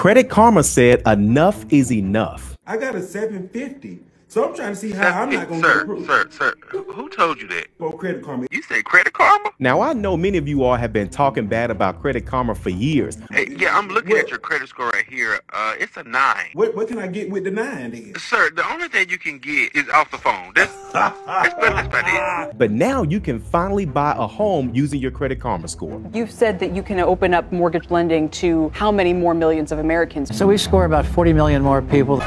Credit Karma said enough is enough. I got a 750. So I'm trying to see how I'm not going to sir, get approved. Sir, sir, who told you that? Go Credit Karma. You say Credit Karma? Now, I know many of you all have been talking bad about Credit Karma for years. Hey, yeah, I'm looking What? at your credit score right here. Uh, it's a nine. What, what can I get with the nine then? Sir, the only thing you can get is off the phone. That's that's, about- that's about it. But now you can finally buy a home using your Credit Karma score. You've said that you can open up mortgage lending to how many more millions of Americans? So we score about 40 million more people.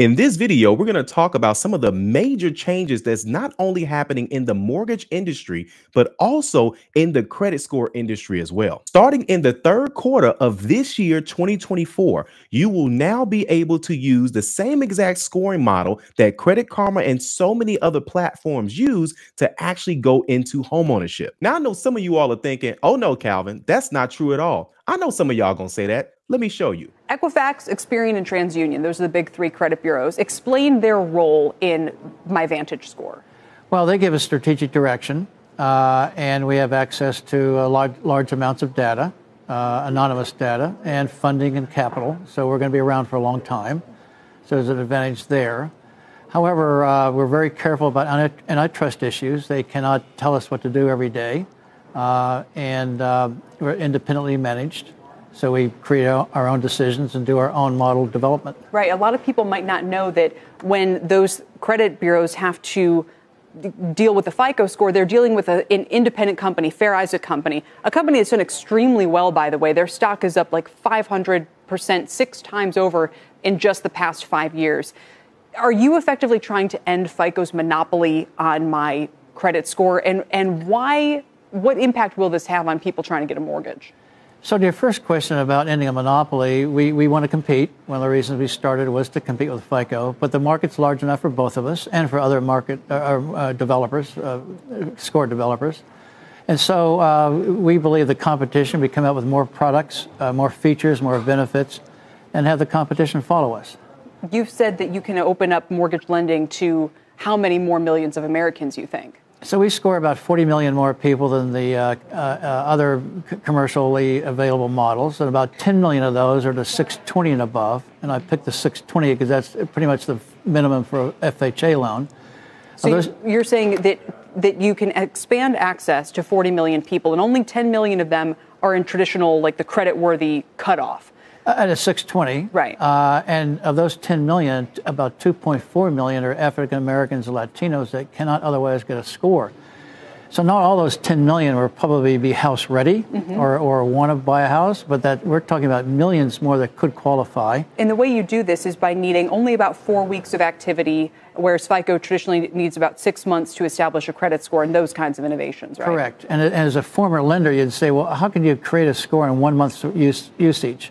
In this video, we're going to talk about some of the major changes that's not only happening in the mortgage industry, but also in the credit score industry as well. Starting in the third quarter of this year, 2024, you will now be able to use the same exact scoring model that Credit Karma and so many other platforms use to actually go into homeownership. Now, I know some of you all are thinking, oh no, Calvin, that's not true at all. I know some of y'all going to say that. Let me show you. Equifax, Experian, and TransUnion, those are the big three credit bureaus. Explain their role in my Vantage score. Well, they give us strategic direction, uh, and we have access to uh, large, large amounts of data, uh, anonymous data, and funding and capital. So we're going to be around for a long time. So there's an advantage there. However, uh, we're very careful about anti- antitrust issues. They cannot tell us what to do every day, and uh, we're independently managed. So we create our our own decisions and do our own model development. Right. A lot of people might not know that when those credit bureaus have to deal with the FICO score, they're dealing with a, an independent company, Fair Isaac Company, a company that's done extremely well, by the way. Their stock is up like 500%, six times over in just the past five years. Are you effectively trying to end FICO's monopoly on my credit score? And, and why, what impact will this have on people trying to get a mortgage? So, to your first question about ending a monopoly, we, we want to compete. One of the reasons we started was to compete with FICO, but the market's large enough for both of us and for other market uh, uh, developers, uh, score developers. And so uh, we believe the competition, we come out with more products, uh, more features, more benefits, and have the competition follow us. You've said that you can open up mortgage lending to how many more millions of Americans you think? So we score about 40 million more people than the uh, uh, other c- commercially available models, and about 10 million of those are the 620 and above. And I picked the 620 because that's pretty much the minimum for a FHA loan. So those- you- you're saying that that you can expand access to 40 million people, and only 10 million of them are in traditional, like the credit-worthy cutoff. At a 620. Right. Uh, and of those 10 million, about 2.4 million are African Americans and Latinos that cannot otherwise get a score. So not all those 10 million will probably be house ready or, or want to buy a house, but that we're talking about millions more that could qualify. And the way you do this is by needing only about four weeks of activity, whereas FICO traditionally needs about six months to establish a credit score, and those kinds of innovations, right? Correct. And, as a former lender, you'd say, well, how can you create a score in one month's use, usage?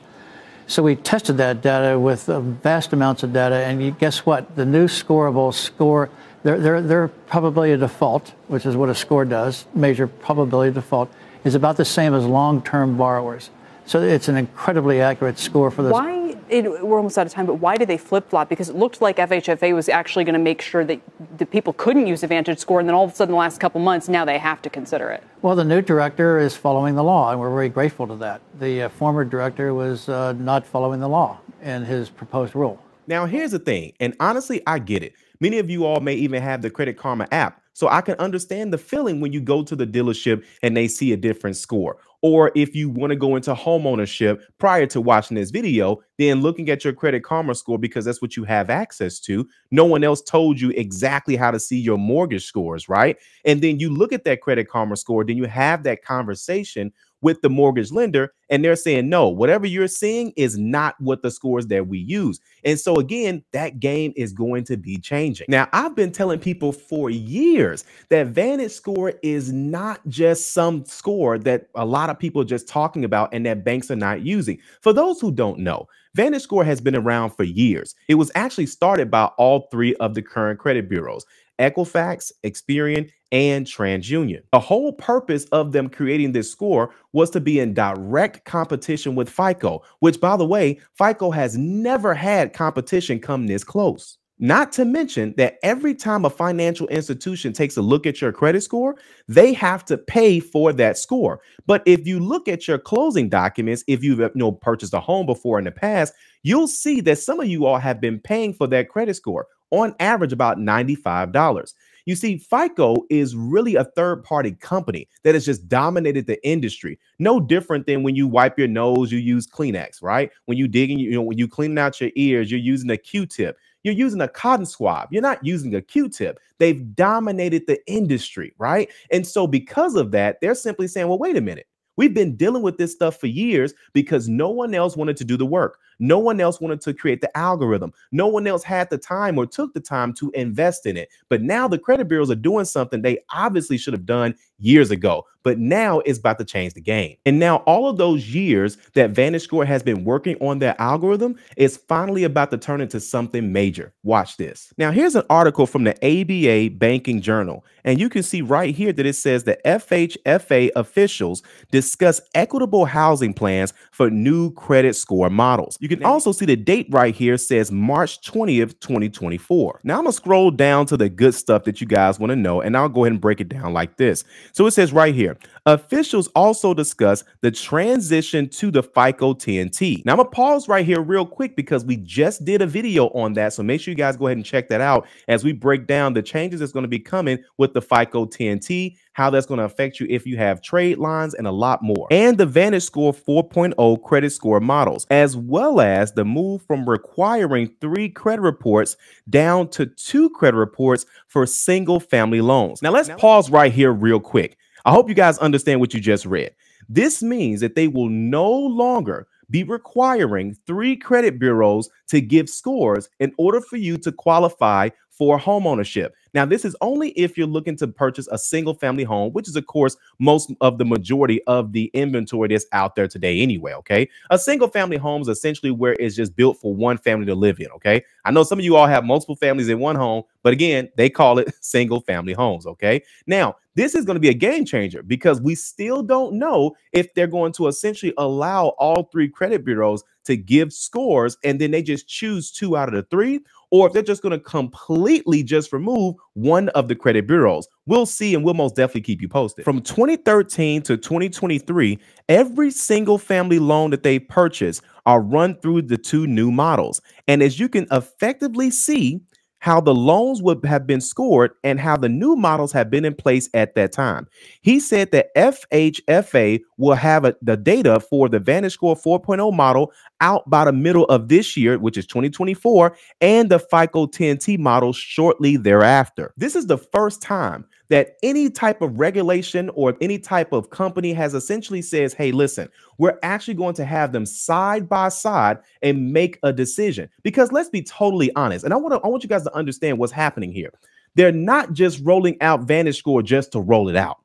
So we tested that data with uh, vast amounts of data, and you, guess what? The new scoreable score, their, their, their probability of default, which is what a score does, measure probability of default, is about the same as long-term borrowers. So it's an incredibly accurate score for this. Why? It, we're almost out of time, but why did they flip flop? Because it looked like FHFA was actually going to make sure that the people couldn't use a Vantage score, and then all of a sudden, the last couple months, now they have to consider it. Well, the new director is following the law, and we're very grateful to that. The uh, former director was uh, not following the law in his proposed rule. Now, here's the thing, and honestly, I get it. Many of you all may even have the Credit Karma app. So I can understand the feeling when you go to the dealership and they see a different score. Or if you want to go into home ownership prior to watching this video, then looking at your Credit Karma score because that's what you have access to. No one else told you exactly how to see your mortgage scores, right? And then you look at that Credit Karma score, then you have that conversation with the mortgage lender and they're saying no whatever you're seeing is not what the scores that we use. And so again that game is going to be changing. Now i've been telling people for years that vantage score is not just some score that a lot of people are just talking about and that banks are not using. For those who don't know vantage score has been around for years. It was actually started by all three of the current credit bureaus Equifax, Experian, and TransUnion. The whole purpose of them creating this score was to be in direct competition with FICO, which, by the way, FICO has never had competition come this close. Not to mention that every time a financial institution takes a look at your credit score, they have to pay for that score. But if you look at your closing documents, if you've you know purchased a home before in the past, you'll see that some of you all have been paying for that credit score on average about $95. You see, FICO is really a third party company that has just dominated the industry. No different than when you wipe your nose, you use Kleenex, right? When you digging, you know, when you cleaning out your ears, you're using a Q-tip. You're using a cotton swab. You're not using a Q-tip. They've dominated the industry, right? And so because of that, they're simply saying, well, wait a minute. We've been dealing with this stuff for years because no one else wanted to do the work. No one else wanted to create the algorithm. No one else had the time or took the time to invest in it. But now the credit bureaus are doing something they obviously should have done years ago. But now it's about to change the game. And now all of those years that VantageScore has been working on their algorithm is finally about to turn into something major. Watch this. Now, here's an article from the ABA Banking Journal. And you can see right here that it says the FHFA officials discuss equitable housing plans for new credit score models. You can also see the date right here says March 20th, 2024. Now I'm gonna scroll down to the good stuff that you guys want to know, and I'll go ahead and break it down like this. So it says right here, officials also discuss the transition to the FICO 10T. Now I'm gonna pause right here real quick because we just did a video on that. So make sure you guys go ahead and check that out as we break down the changes that's going to be coming with the FICO 10T how that's going to affect you if you have trade lines, and a lot more. And the VantageScore 4.0 credit score models, as well as the move from requiring three credit reports down to two credit reports for single family loans. Now, let's pause right here, real quick. I hope you guys understand what you just read. This means that they will no longer be requiring three credit bureaus to give scores in order for you to qualify for homeownership. Now, this is only if you're looking to purchase a single family home, which is, of course, most of the majority of the inventory that's out there today, anyway. Okay. A single family home is essentially where it's just built for one family to live in. Okay. I know some of you all have multiple families in one home, but again, they call it single family homes. Okay. Now, this is going to be a game changer because we still don't know if they're going to essentially allow all three credit bureaus to give scores and then they just choose two out of the three, or if they're just going to completely just remove one of the credit bureaus. We'll see, and we'll most definitely keep you posted. From 2013 to 2023, every single family loan that they purchase are run through the two new models. And as you can effectively see, how the loans would have been scored and how the new models have been in place at that time. He said that FHFA will have a, the data for the VantageScore 4.0 model out by the middle of this year, which is 2024, and the FICO 10T model shortly thereafter. This is the first time that any type of regulation or any type of company has essentially says, hey, listen, we're actually going to have them side by side and make a decision. Because let's be totally honest, and I want to I want you guys to understand what's happening here. They're not just rolling out Vantage Score just to roll it out.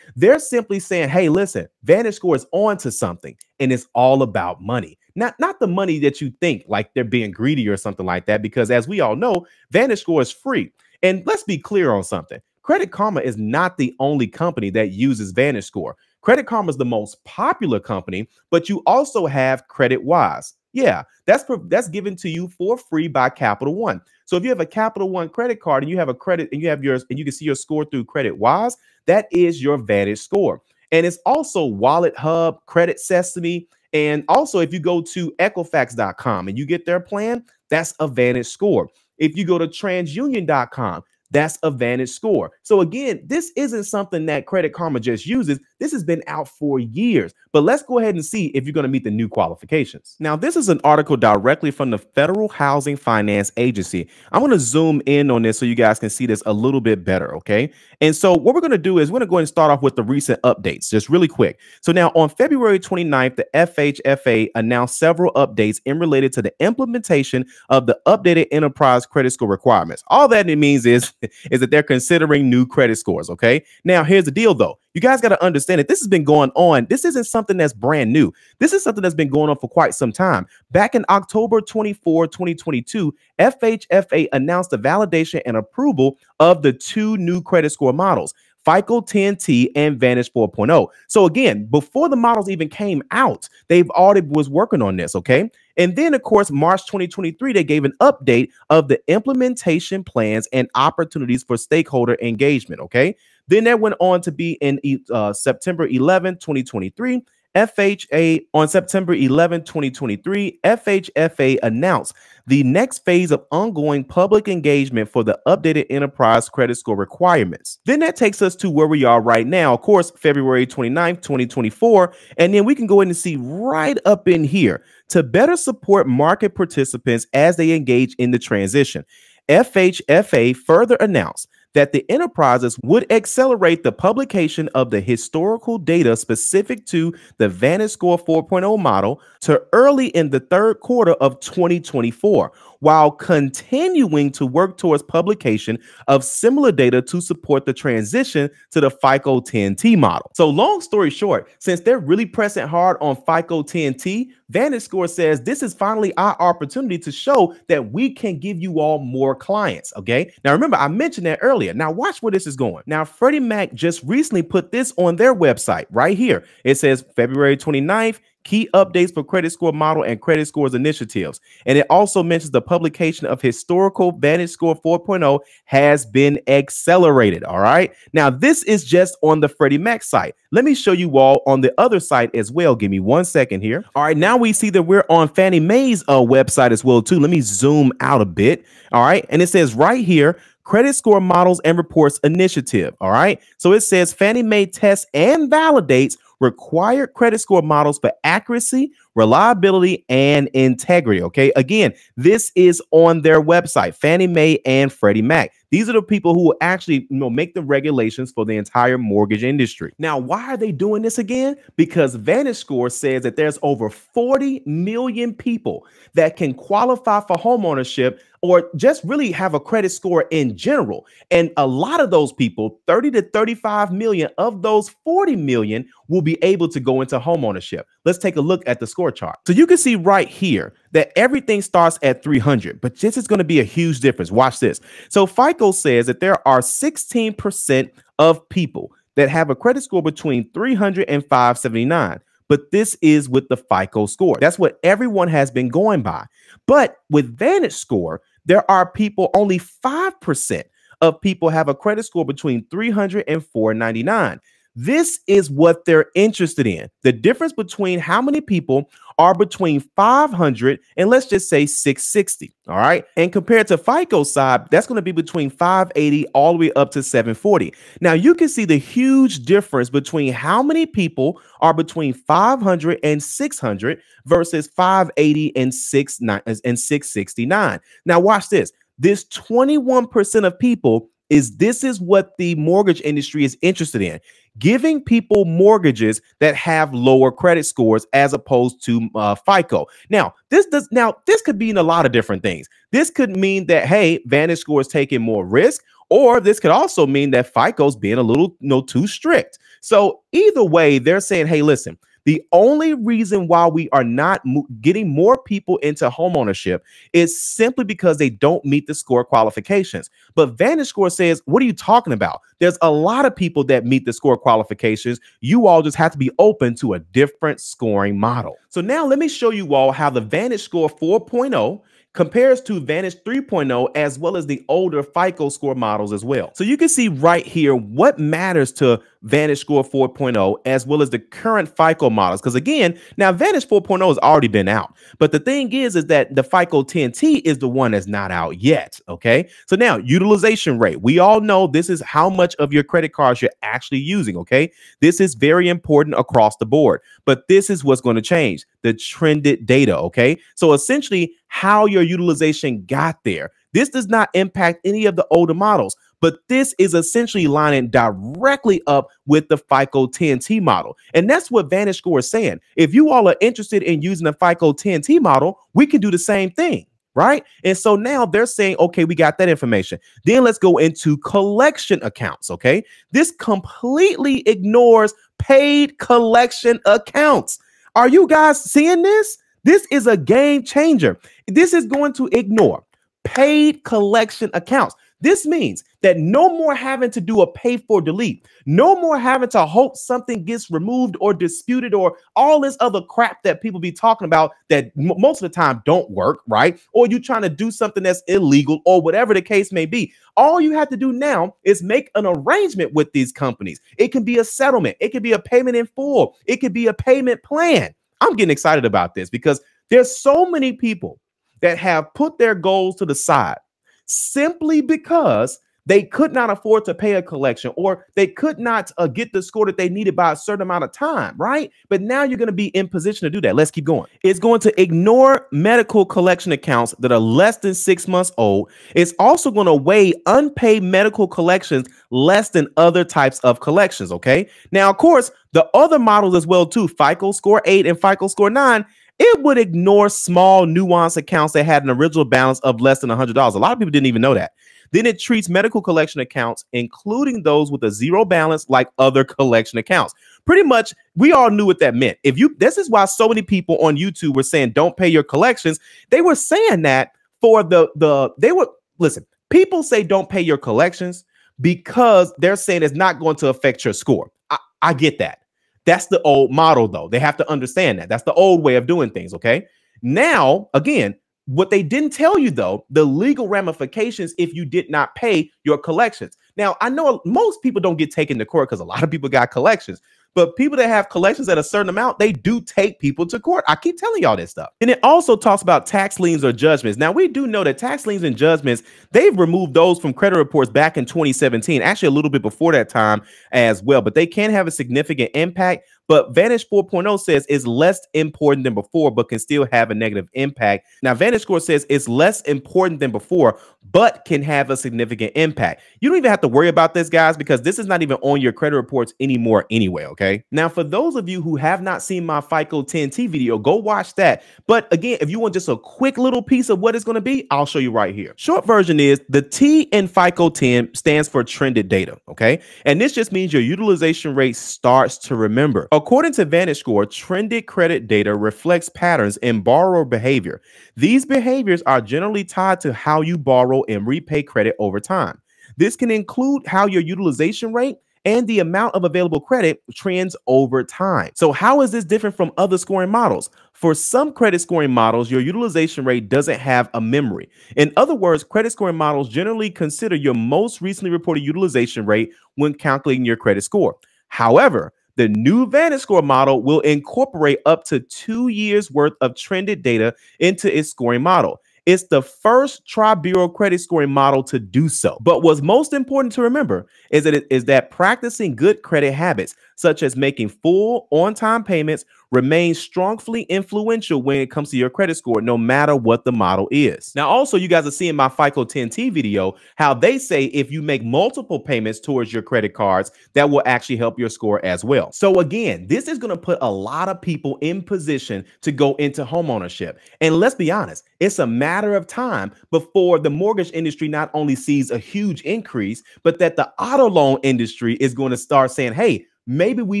They're simply saying, hey, listen, Vantage Score is on to something and it's all about money. Not, not the money that you think like they're being greedy or something like that, because as we all know, Vantage Score is free. And let's be clear on something. Credit Karma is not the only company that uses Vantage Score. Credit Karma is the most popular company, but you also have Credit Wise. Yeah, that's that's given to you for free by Capital One. So if you have a Capital One credit card and you have a credit and you have yours and you can see your score through Credit Wise, that is your Vantage score. And it's also Wallet Hub, Credit Sesame, and also if you go to Equifax.com and you get their plan, that's a Vantage score. If you go to TransUnion.com, that's a Vantage score. So again, this isn't something that Credit Karma just uses. This has been out for years. But let's go ahead and see if you're going to meet the new qualifications. Now, this is an article directly from the Federal Housing Finance Agency. I'm going to zoom in on this so you guys can see this a little bit better, okay? And so what we're going to do is we're going to go ahead and start off with the recent updates, just really quick. So now on February 29th, the FHFA announced several updates in related to the implementation of the updated enterprise credit score requirements. All that it means is is that they're considering new credit scores. Okay. Now, here's the deal though. You guys got to understand that this has been going on. This isn't something that's brand new. This is something that's been going on for quite some time. Back in October 24, 2022, FHFA announced the validation and approval of the two new credit score models FICO 10T, and Vantage 4.0. So again, before the models even came out, they've already was working on this. Okay. And then, of course, March 2023, they gave an update of the implementation plans and opportunities for stakeholder engagement. Okay. Then that went on to be in uh, September 11, 2023. FHA on September 11, 2023, FHFA announced the next phase of ongoing public engagement for the updated enterprise credit score requirements. Then that takes us to where we are right now, of course, February 29, 2024. And then we can go in and see right up in here to better support market participants as they engage in the transition. FHFA further announced that the enterprises would accelerate the publication of the historical data specific to the VantageScore 4.0 model to early in the third quarter of 2024 while continuing to work towards publication of similar data to support the transition to the FICO 10T model. So, long story short, since they're really pressing hard on FICO 10T, VantageScore says this is finally our opportunity to show that we can give you all more clients. Okay. Now, remember, I mentioned that earlier. Now, watch where this is going. Now, Freddie Mac just recently put this on their website right here. It says February 29th key updates for credit score model and credit scores initiatives. And it also mentions the publication of historical Vantage Score 4.0 has been accelerated. All right. Now, this is just on the Freddie Mac site. Let me show you all on the other site as well. Give me one second here. All right. Now we see that we're on Fannie Mae's uh, website as well, too. Let me zoom out a bit. All right. And it says right here, Credit Score Models and Reports Initiative. All right. So it says Fannie Mae tests and validates required credit score models for accuracy, reliability, and integrity. Okay. Again, this is on their website, Fannie Mae and Freddie Mac. These are the people who actually you know, make the regulations for the entire mortgage industry. Now, why are they doing this again? Because Vantage Score says that there's over 40 million people that can qualify for homeownership or just really have a credit score in general. And a lot of those people, 30 to 35 million of those 40 million, will be able to go into homeownership. Let's take a look at the score chart. So you can see right here that everything starts at 300, but this is going to be a huge difference. Watch this. So FICO says that there are 16% of people that have a credit score between 300 and 579 but this is with the FICO score. That's what everyone has been going by. But with Vantage Score, there are people, only 5% of people have a credit score between 300 and 499. This is what they're interested in. The difference between how many people are between 500 and let's just say 660. All right. And compared to FICO side, that's going to be between 580 all the way up to 740. Now you can see the huge difference between how many people are between 500 and 600 versus 580 and 6 and 669. Now watch this. This 21% of people is this is what the mortgage industry is interested in giving people mortgages that have lower credit scores as opposed to uh, FICO. Now, this does now this could mean a lot of different things. This could mean that hey, Vantage Score is taking more risk, or this could also mean that FICO's being a little you know too strict. So either way, they're saying, hey, listen, the only reason why we are not mo- getting more people into homeownership is simply because they don't meet the score qualifications. But Vantage Score says, what are you talking about? There's a lot of people that meet the score qualifications. You all just have to be open to a different scoring model. So now let me show you all how the Vantage Score 4.0 compares to Vantage 3.0 as well as the older FICO score models as well. So you can see right here what matters to Vantage Score 4.0 as well as the current FICO models. Because again, now Vantage 4.0 has already been out. But the thing is, is that the FICO 10T is the one that's not out yet. Okay. So now utilization rate. We all know this is how much of your credit cards you're actually using. Okay. This is very important across the board. But this is what's going to change the trended data. Okay. So essentially, how your utilization got there. This does not impact any of the older models, but this is essentially lining directly up with the FICO 10T model. And that's what Vantage Score is saying. If you all are interested in using the FICO 10T model, we can do the same thing right? And so now they're saying, okay, we got that information. Then let's go into collection accounts, okay? This completely ignores paid collection accounts. Are you guys seeing this? This is a game changer. This is going to ignore paid collection accounts. This means that no more having to do a pay for delete, no more having to hope something gets removed or disputed or all this other crap that people be talking about that most of the time don't work, right? Or you trying to do something that's illegal or whatever the case may be. All you have to do now is make an arrangement with these companies. It can be a settlement, it can be a payment in full, it could be a payment plan. I'm getting excited about this because there's so many people that have put their goals to the side simply because they could not afford to pay a collection or they could not uh, get the score that they needed by a certain amount of time, right? But now you're going to be in position to do that. Let's keep going. It's going to ignore medical collection accounts that are less than six months old. It's also going to weigh unpaid medical collections less than other types of collections, okay? Now, of course, the other models as well too, FICO score 8 and FICO score 9, it would ignore small nuisance accounts that had an original balance of less than $100. A lot of people didn't even know that. Then it treats medical collection accounts, including those with a zero balance, like other collection accounts. Pretty much, we all knew what that meant. If you, this is why so many people on YouTube were saying, don't pay your collections. They were saying that for the, the, they were, listen, people say don't pay your collections because they're saying it's not going to affect your score. I, I get that. That's the old model, though. They have to understand that. That's the old way of doing things. Okay. Now, again, what they didn't tell you, though, the legal ramifications if you did not pay your collections. Now, I know most people don't get taken to court because a lot of people got collections, but people that have collections at a certain amount, they do take people to court. I keep telling y'all this stuff. And it also talks about tax liens or judgments. Now, we do know that tax liens and judgments, they've removed those from credit reports back in 2017, actually a little bit before that time as well, but they can have a significant impact. But Vantage 4.0 says it's less important than before, but can still have a negative impact. Now, Vantage Score says it's less important than before, but can have a significant impact. You don't even have worry about this, guys, because this is not even on your credit reports anymore anyway, okay? Now, for those of you who have not seen my FICO 10T video, go watch that. But again, if you want just a quick little piece of what it's going to be, I'll show you right here. Short version is the T in FICO 10 stands for trended data, okay? And this just means your utilization rate starts to remember. According to VantageScore, trended credit data reflects patterns in borrower behavior. These behaviors are generally tied to how you borrow and repay credit over time. This can include how your utilization rate and the amount of available credit trends over time. So, how is this different from other scoring models? For some credit scoring models, your utilization rate doesn't have a memory. In other words, credit scoring models generally consider your most recently reported utilization rate when calculating your credit score. However, the new VantageScore model will incorporate up to two years worth of trended data into its scoring model. It's the first tri-bureau credit scoring model to do so. But what's most important to remember is that it is that practicing good credit habits, such as making full on-time payments, remains strongly influential when it comes to your credit score, no matter what the model is. Now, also, you guys are seeing my FICO 10T video, how they say if you make multiple payments towards your credit cards, that will actually help your score as well. So again, this is going to put a lot of people in position to go into homeownership. And let's be honest, it's a matter of time before the mortgage industry not only sees a huge increase, but that the auto loan industry is going to start saying, hey, maybe we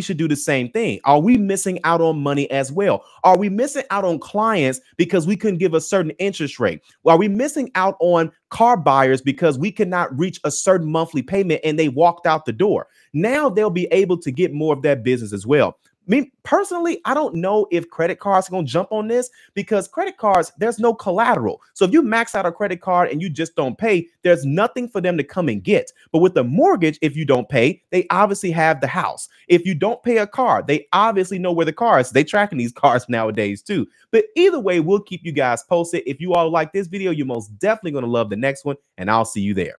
should do the same thing. Are we missing out on money as well? Are we missing out on clients because we couldn't give a certain interest rate? Are we missing out on car buyers because we cannot reach a certain monthly payment and they walked out the door? Now they'll be able to get more of that business as well me personally, I don't know if credit cards are going to jump on this because credit cards, there's no collateral. So if you max out a credit card and you just don't pay, there's nothing for them to come and get. But with the mortgage, if you don't pay, they obviously have the house. If you don't pay a car, they obviously know where the car is. They tracking these cars nowadays too. But either way, we'll keep you guys posted. If you all like this video, you're most definitely going to love the next one, and I'll see you there.